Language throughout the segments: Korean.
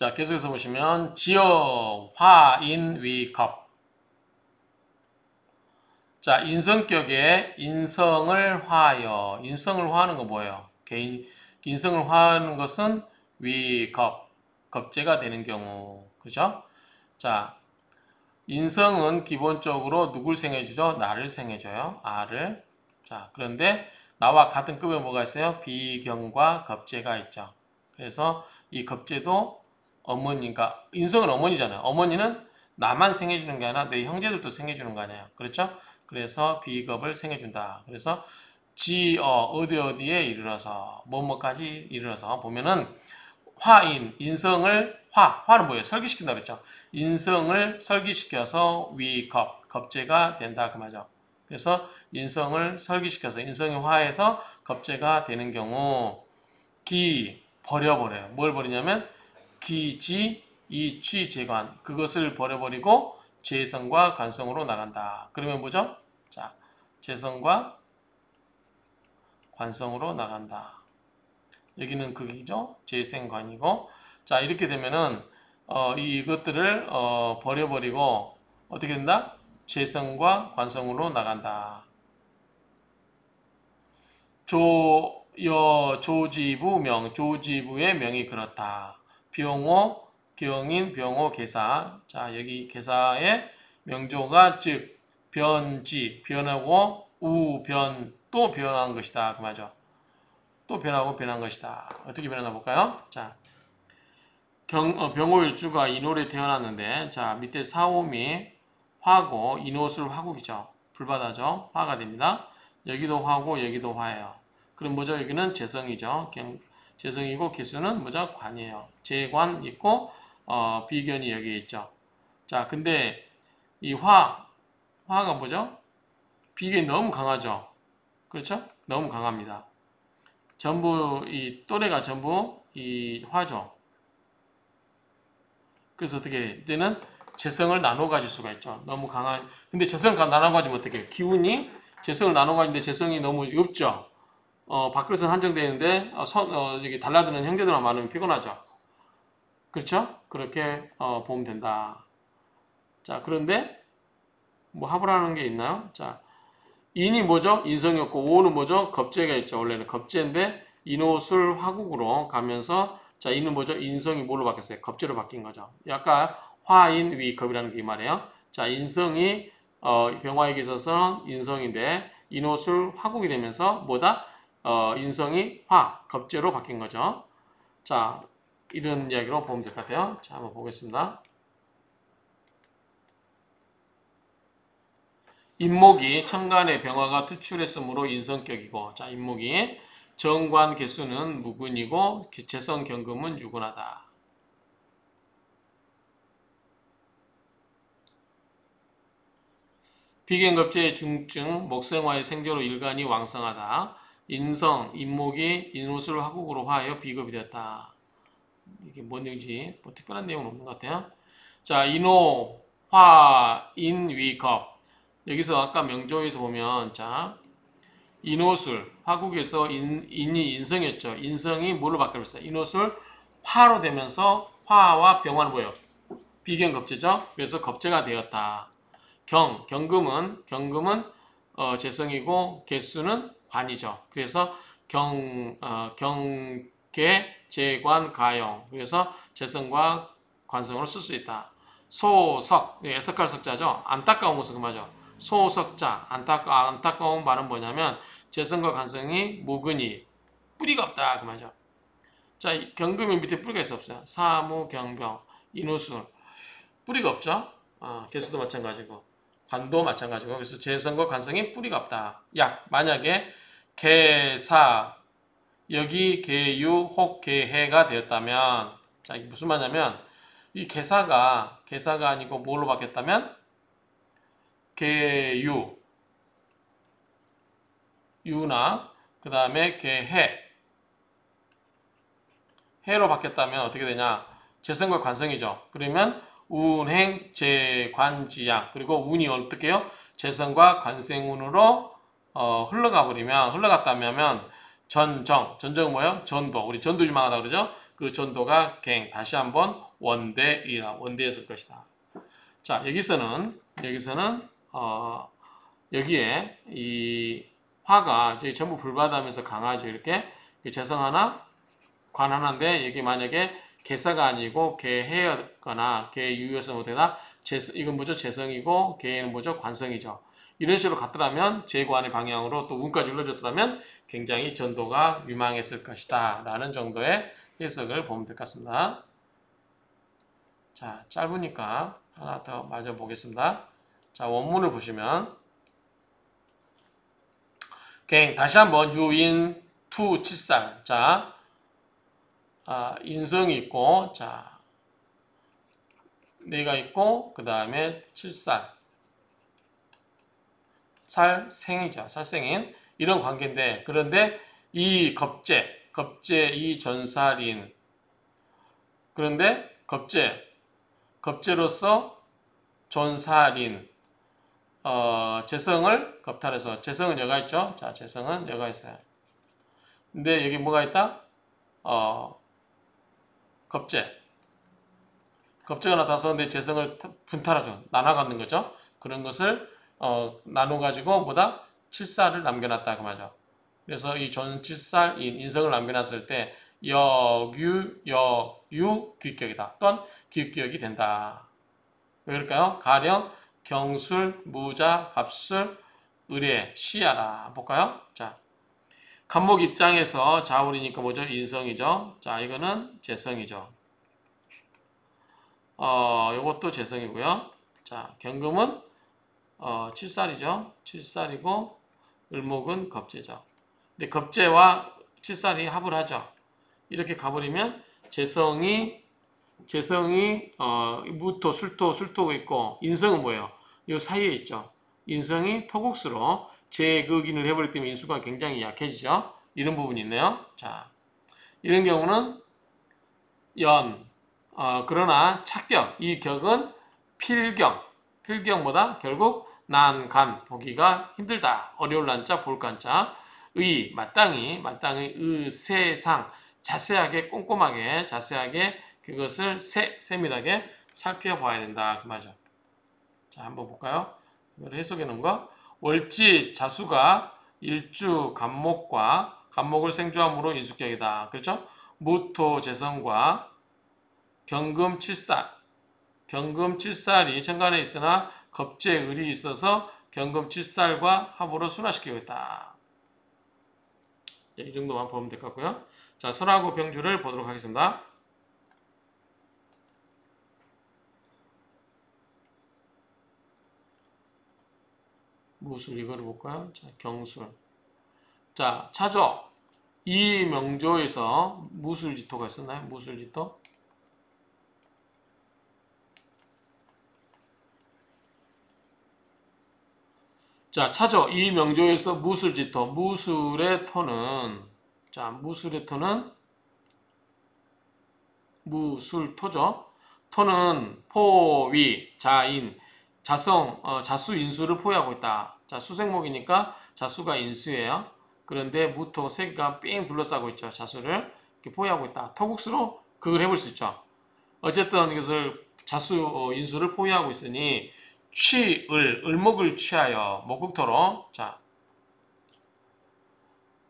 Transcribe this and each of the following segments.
자, 계속해서 보시면 지어 화인 위컵. 자, 인성격에 인성을 화하여. 인성을 화하는 거 뭐예요? 개인 인성을 화하는 것은 위컵. 겁제가 되는 경우. 그죠? 자, 인성은 기본적으로 누굴 생해주죠? 나를 생해줘요. 아를. 자, 그런데 나와 같은 급에 뭐가 있어요? 비경과 겁제가 있죠. 그래서 이 겁제도 어머니가 인성은 어머니잖아요. 어머니는 나만 생해주는 게 아니라 내 형제들도 생해주는 거 아니에요. 그렇죠? 그래서 비겁을 생해준다. 그래서 지어 어디 어디에 이르러서 뭐뭐까지 이르러서 보면은 화인 인성을 화 화는 뭐예요? 설기시킨다 그랬죠. 인성을 설기시켜서 위겁 겁제가 된다 그 말이죠. 그래서 인성을 설기시켜서 인성이 화해서 겁제가 되는 경우 기 버려버려요. 뭘 버리냐면 기지 이 취 재관 그것을 버려버리고 재성과 관성으로 나간다. 그러면 뭐죠? 자, 재성과 관성으로 나간다. 여기는 극이죠. 재생관이고 자 이렇게 되면은 어, 이것들을 어, 버려버리고 어떻게 된다? 재성과 관성으로 나간다. 조, 여, 조지부 명, 조지부의 명이 그렇다. 병호, 경인, 병호, 개사. 자, 여기 개사의 명조가 즉, 변지, 변하고, 우, 변, 또 변한 것이다. 그 말이죠. 또 변하고 변한 것이다. 어떻게 변하나 볼까요? 자, 경, 어, 병호일주가 인월에 태어났는데, 자, 밑에 사오미, 화고, 인옷을 화국이죠. 불바다죠. 화가 됩니다. 여기도 화고, 여기도 화예요. 그럼 뭐죠? 여기는 재성이죠. 재성이고 개수는 뭐죠? 관이에요. 재관 있고 어, 비견이 여기 있죠. 자, 근데 이 화, 화가 뭐죠? 비견이 너무 강하죠. 그렇죠? 너무 강합니다. 전부 이 또래가 전부 이 화죠. 그래서 어떻게 이때는 재성을 나눠 가질 수가 있죠. 너무 강한 근데 재성을 나눠 가지면 어떻게 기운이 재성을 나눠 가지는데 재성이 너무 없죠. 어, 밥그릇은 한정되어 있는데 어, 선, 어, 이게 달라드는 형제들만 많으면 피곤하죠. 그렇죠? 그렇게 어, 보면 된다. 자, 그런데 뭐 합을 하는 게 있나요? 자, 인이 뭐죠? 인성이었고 오는 뭐죠? 겁제가 있죠. 원래는 겁제인데 인옷을 화국으로 가면서 자, 인은 뭐죠? 인성이 뭘로 바뀌었어요? 겁제로 바뀐 거죠. 약간 화인 위겁이라는 게 이 말이에요. 자, 인성이 어, 병화에게 있어서 인성인데 인옷을 화국이 되면서 뭐다? 어, 인성이 화, 겁제로 바뀐 거죠. 자, 이런 이야기로 보면 될 것 같아요. 자, 한번 보겠습니다. 인목이 천간의 병화가 투출했으므로 인성격이고, 자, 인목이 정관 개수는 무근이고, 재성 경금은 유근하다. 비견겁재의 중증, 목생화의 생조로 일간이 왕성하다. 인성, 인목이 인오술 화국으로 화하여 비겁이 되었다. 이게 뭔 내용인지 뭐 특별한 내용은 없는 것 같아요. 자, 인호, 화, 인, 위, 겁. 여기서 아까 명조에서 보면 자, 인오술 화국에서 인, 인이 인성이었죠. 인성이 뭘로 바뀌었어요? 인오술 화로 되면서 화와 병화는 뭐예요? 비견겁제죠. 그래서 겁제가 되었다. 경, 경금은 경금은 어, 재성이고 개수는 관이죠. 그래서 경, 어, 경계, 재관, 가용. 그래서 재성과 관성으로 쓸수 있다. 소석, 애석할 석자죠. 안타까운 것은 그 말이죠. 소석자, 안타까, 안타까운 말은 뭐냐면 재성과 관성이 무근이 뿌리가 없다 그 말이죠. 자, 경금이 밑에 뿌리가 있어 없어요? 사무, 경병, 인후술 뿌리가 없죠. 어, 개수도 마찬가지고 관도 마찬가지고. 그래서 재성과 관성이 뿌리가 없다. 약 만약에 개사 여기 개유 혹 개해가 되었다면 자 이게 무슨 말이냐면 이 개사가 개사가 아니고 뭘로 바뀌었다면? 개유. 유나 그 다음에 개해. 해로 바뀌었다면 어떻게 되냐? 재성과 관성이죠. 그러면 운행 재관지양 그리고 운이 어떻게 해요? 재성과 관생운으로 어, 흘러가 버리면 흘러갔다면 전정. 전정은 뭐예요? 전도. 우리 전도 유망하다 그러죠? 그 전도가 갱. 다시 한번 원대이라. 원대였을 것이다. 자 여기서는 여기서는 어 여기에 이 화가 저희 전부 불바다면서 강하죠. 이렇게. 재성 하나? 관 하나인데 여기 만약에 개사가 아니고 개해였거나 개유였으면 어떻게다? 이건 뭐죠? 재성이고 개는 뭐죠? 관성이죠. 이런 식으로 갔더라면 제관의 방향으로 또 운까지 흘러줬더라면 굉장히 전도가 유망했을 것이다 라는 정도의 해석을 보면 될 것 같습니다. 자 짧으니까 하나 더 마저 보겠습니다. 자 원문을 보시면 갱 다시 한번 유인 투 칠살. 자 아, 인성이 있고 자 네가 있고 그 다음에 칠살 살생이죠 살생인 이런 관계인데 그런데 이 겁제 겁제 이 전살인 그런데 겁제 겁제로서 전살인 어, 재성을 겁탈해서 재성은 여가 있죠. 자, 재성은 여가 있어요. 근데 여기 뭐가 있다? 어, 겁재. 겁재가 나타나서 내 재성을 분탈하죠. 나눠갖는 거죠. 그런 것을 어, 나눠가지고 뭐다? 칠살을 남겨놨다 그 말이죠. 그래서 이 전칠살 인성을 남겨놨을 때 여유 여유 귀격이다. 또한 귀격이 된다. 왜 그럴까요? 가령 경술, 무자, 갑술, 의뢰, 시야라. 볼까요? 자, 간목 입장에서 자울이니까 뭐죠? 인성이죠. 자, 이거는 재성이죠. 어, 요것도 재성이고요. 자, 경금은 어, 칠살이죠. 칠살이고 을목은 겁재죠. 근데 겁재와 칠살이 합을 하죠. 이렇게 가버리면 재성이 재성이 어, 무토, 술토, 술토가 있고 인성은 뭐예요? 이 사이에 있죠. 인성이 토국수로 재극인을 해버리기 때문에 인수가 굉장히 약해지죠. 이런 부분이 있네요. 자, 이런 경우는 연, 어, 그러나 착격, 이 격은 필경, 필경보다 결국 난, 간, 보기가 힘들다. 어려울 난자, 볼 간자, 의, 마땅히, 마땅히, 의, 세상, 자세하게, 꼼꼼하게, 자세하게 그것을 세, 세밀하게 살펴봐야 된다. 그 말이죠. 자, 한번 볼까요? 이걸 해석해 놓은 거. 월지 자수가 일주 간목과 간목을 생주함으로 인숙격이다. 그렇죠? 무토 재성과 경금 칠살. 경금 칠살이 천간에 있으나 겁재 을이 있어서 경금 칠살과 합으로 순화시키고 있다. 이 정도만 보면 될 것 같고요. 자, 설하고 병주를 보도록 하겠습니다. 무술 이거를 볼까요? 자, 경술. 자, 차조. 이 명조에서 무술지토가 있었나요? 무술지토? 자, 차조. 이 명조에서 무술지토. 무술의 토는 자, 무술의 토는 무술토죠. 토는 포위, 자인, 자성, 어, 자수 인수를 포위하고 있다. 자, 수생목이니까 자수가 인수예요. 그런데 무토 세 개가 삥 둘러싸고 있죠. 자수를 이렇게 포위하고 있다. 토국수로 그걸 해볼 수 있죠. 어쨌든 이것을 자수 어, 인수를 포위하고 있으니 취을 을목을 취하여 목국토로 자,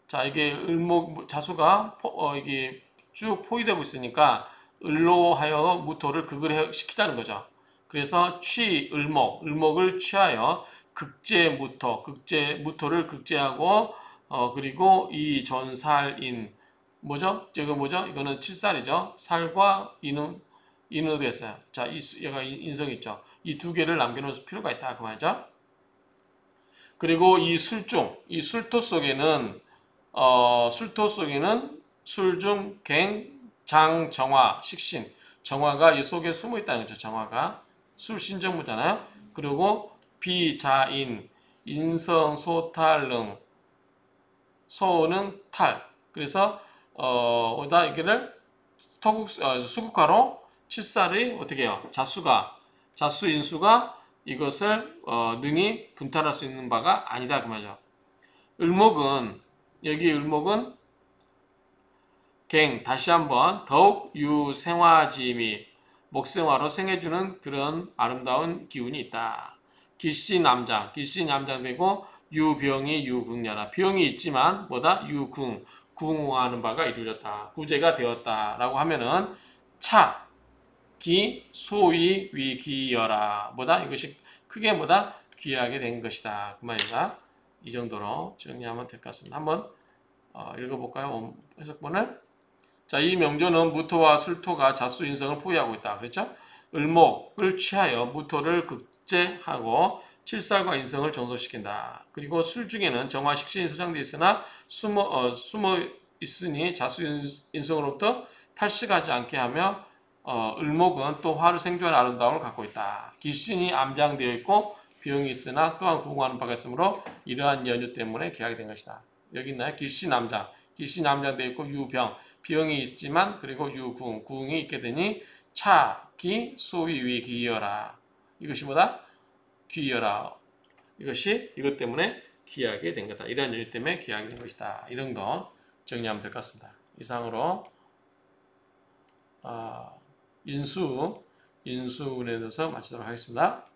자 이게 을목 자수가 포, 어, 이게 쭉 포위되고 있으니까 을로 하여 무토를 극을 시키자는 거죠. 그래서 취, 을목, 을목을 취하여 극제 무토, 극제 무토를 극제하고 어 그리고 이 전살인 뭐죠? 저거 뭐죠? 이거는 칠살이죠. 살과 인은 인으로 됐어요. 자, 이 얘가 인성 있죠. 이 두 개를 남겨놓을 필요가 있다 그 말이죠. 그리고 이 술중, 이 술토 속에는 어, 술토 속에는 술중, 갱, 장, 정화, 식신, 정화가 이 속에 숨어 있다는 거죠. 정화가 술신정무잖아요. 그리고 비자인, 인성, 소탈릉, 소는 탈. 그래서 어, 오다 이거를 토국 어, 수국화로 칠살이 어떻게 해요? 자수가 자수 인수가 이것을 어, 능히 분탈할 수 있는 바가 아니다 그 말이죠. 을목은 여기 을목은 갱 다시 한번 더욱 유생화짐이 목생화로 생해주는 그런 아름다운 기운이 있다. 기씨남장, 기씨남장되고 유병이 유궁녀라. 병이 있지만 뭐다? 유궁, 궁하는 바가 이루어졌다. 구제가 되었다라고 하면은 차, 기, 소위, 위, 기여라. 뭐다? 이것이 크게 뭐다? 귀하게 된 것이다. 그 말이다. 이 정도로 정리하면 될 것 같습니다. 한번 어, 읽어볼까요? 해석본을. 자, 이 명조는 무토와 술토가 자수 인성을 포위하고 있다. 그랬죠? 을목을 취하여 무토를 극 제하고 칠살과 인성을 정소시킨다. 그리고 술 중에는 정화 식신이 소장되어 있으나 숨어, 어, 숨어 있으니 자수 인성으로부터 탈식하지 않게 하며 어, 을목은 또 화를 생조할 아름다움을 갖고 있다. 기신이 암장되어 있고 비용이 있으나 또한 구공하는 바가 있으므로 이러한 연유 때문에 계약이 된 것이다. 여기 있나요? 기신 암장. 기신 암장되어 있고 유병. 비용이 있지만 그리고 유궁. 궁이 있게 되니 차, 기, 소위, 위, 기여라. 이것이 뭐다? 귀여라. 이것이 이것 때문에 귀하게 된 거다. 이런 연유 때문에 귀하게 된 것이다. 이 정도 정리하면 될 것 같습니다. 이상으로 어, 인수 인수에 대해서 마치도록 하겠습니다.